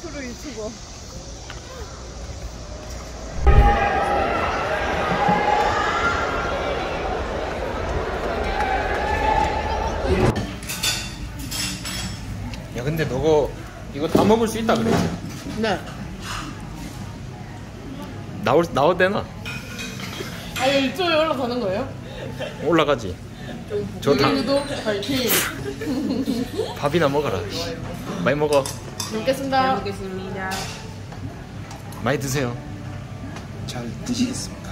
프로 유튜버. 야 근데 너거 이거 다 먹을 수 있다 그래 네. 나올 나올 때나 아, 이쪽에 올라가는 거예요? 올라가지 저 다- 여기도 파이팅. 밥이나 먹어라 씨. 많이 먹어 먹겠습니다. 먹겠습니다. 많이 드세요 잘 드시겠습니까?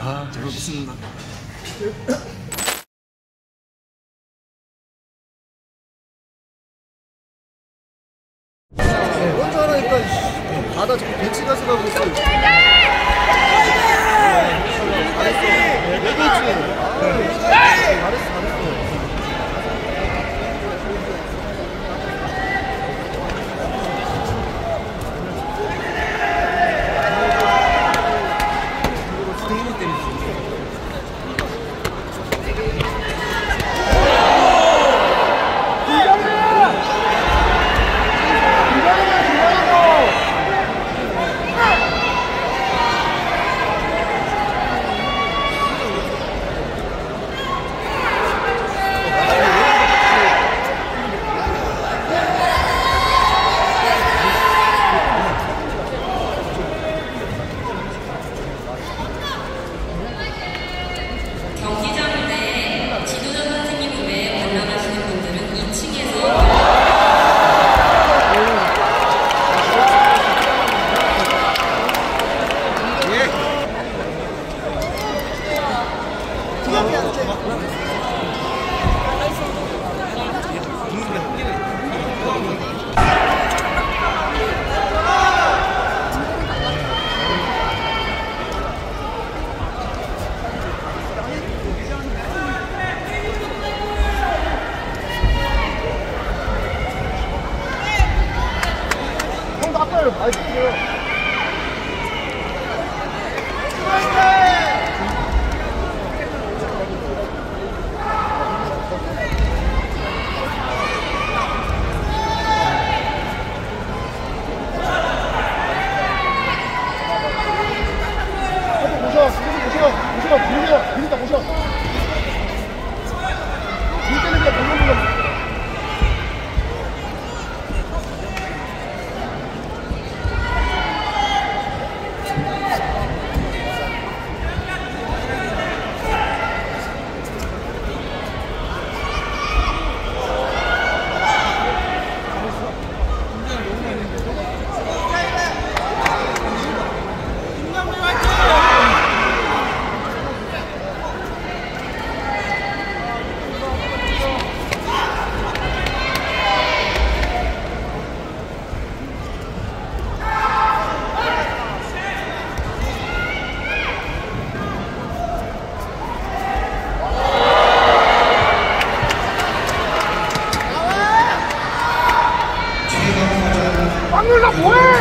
아잘 먹겠습니다. 먼저 하라니까 씨. 바다 자꾸 배치 가서 가고 있어. 잘했어. 얘기했지. 잘했어, 잘했어. work.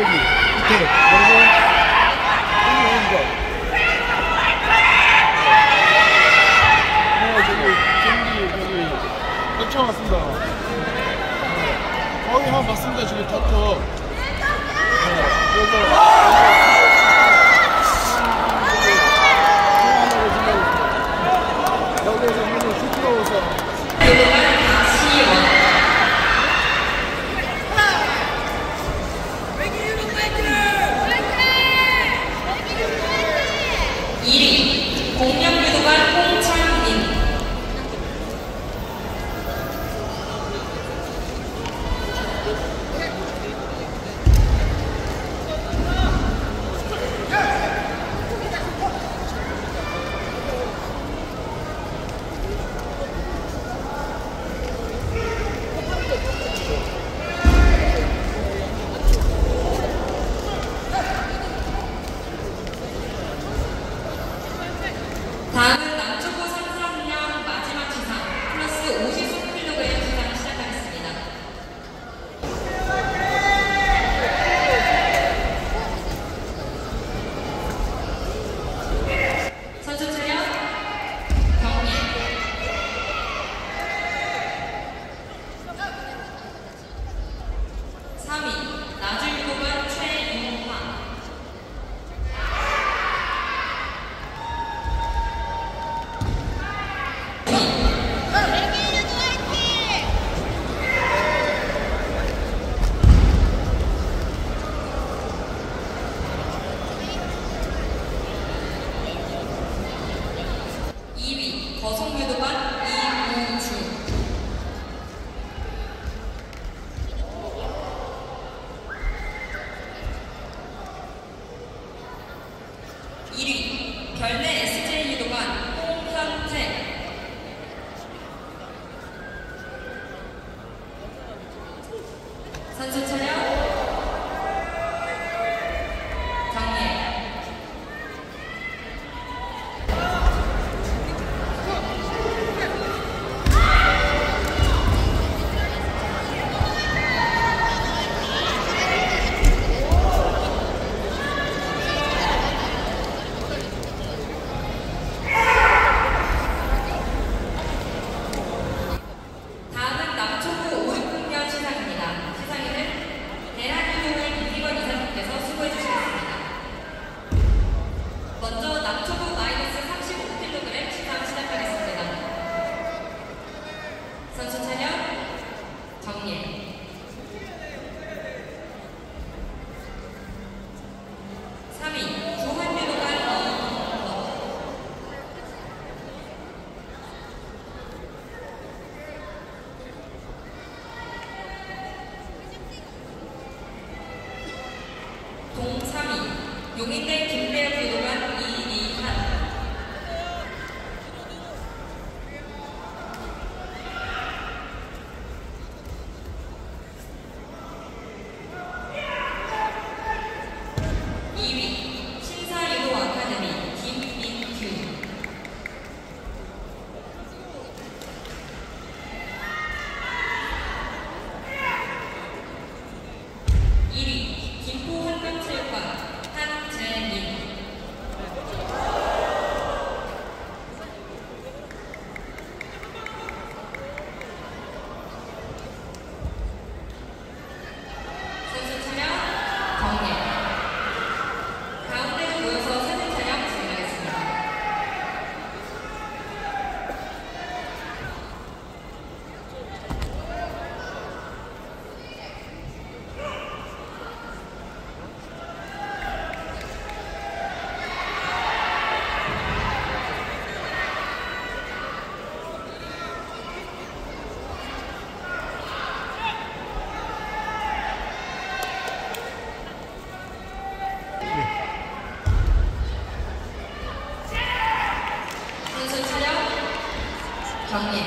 엉덩이 밑에 그리고 엉덩이 거 왔습니다. 거의 한 맞습니다. 지금 다터 थाना 여성부에도 商品。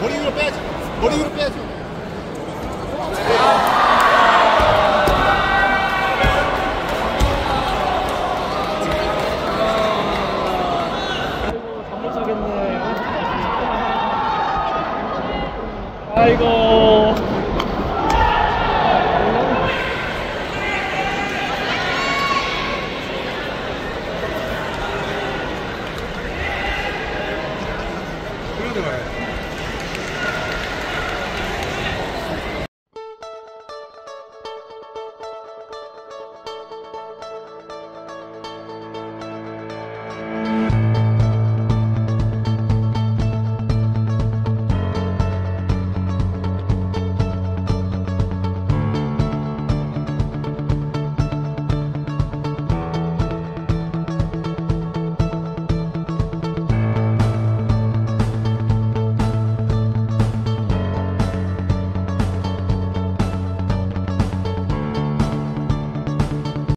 머리 위로 빼야지. 머리 위로 빼야지.